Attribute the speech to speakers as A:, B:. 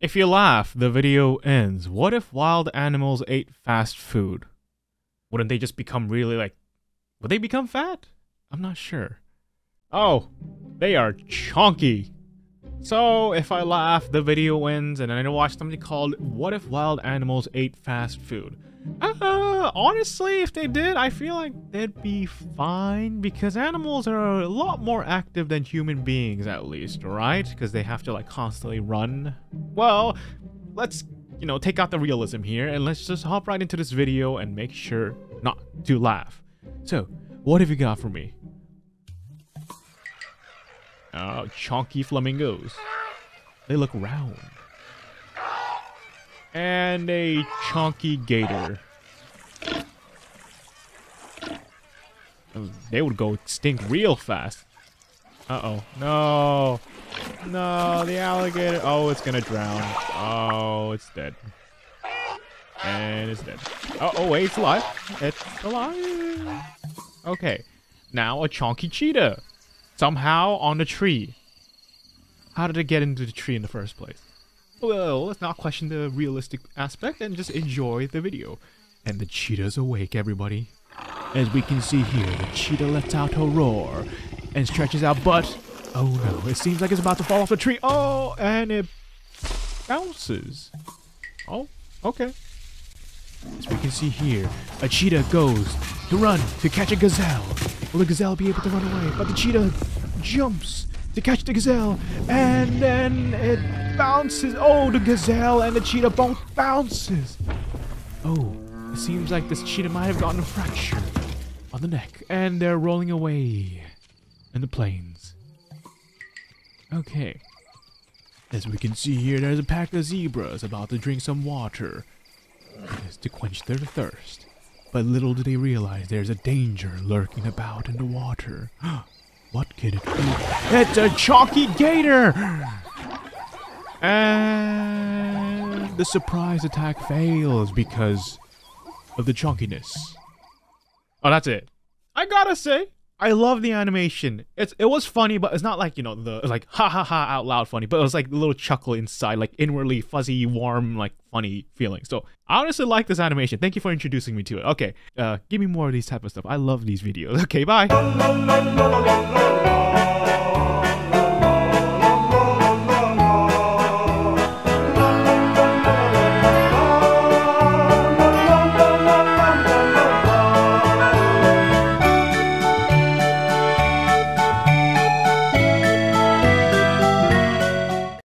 A: If you laugh, the video ends. What if wild animals ate fast food? Wouldn't they just become really like. Would they become fat? I'm not sure. Oh, they are chunky. So, if I laugh, the video ends, and I watch something called What If Wild Animals Ate Fast Food? Uh, honestly, if they did, I feel like they'd be fine because animals are a lot more active than human beings, at least, right? Because they have to like constantly run. Well, let's, you know, take out the realism here and let's just hop right into this video and make sure not to laugh. So, what have you got for me? Oh, chunky flamingos. They look round and a chunky gator. They would go stink real fast. Uh-oh. No. No, the alligator. Oh, it's gonna drown. Oh, it's dead. And it's dead. Oh, oh wait, it's alive. It's alive. Okay. Now a chunky cheetah. Somehow on the tree. How did it get into the tree in the first place? Well, let's not question the realistic aspect and just enjoy the video. And the cheetah's awake, everybody. As we can see here, the cheetah lets out a roar and stretches out butt. Oh no, it seems like it's about to fall off the tree. Oh, and it bounces. Oh, okay. As we can see here, a cheetah goes to run to catch a gazelle. Will the gazelle be able to run away? But the cheetah jumps to catch the gazelle, and then it bounces. Oh, the gazelle and the cheetah both bounces. Oh, it seems like this cheetah might have gotten a fracture on the neck, and they're rolling away in the plains. Okay. As we can see here, there's a pack of zebras about to drink some water. It's to quench their thirst. But little do they realize there's a danger lurking about in the water. What can it be? It's a chalky gator! And the surprise attack fails because of the chunkiness. Oh, that's it. I gotta say, I love the animation. It's it was funny, but it's not like you know the like ha ha ha out loud funny, but it was like a little chuckle inside, like inwardly fuzzy, warm, like funny feeling. So I honestly like this animation. Thank you for introducing me to it. Okay, uh, give me more of these type of stuff. I love these videos. Okay, bye.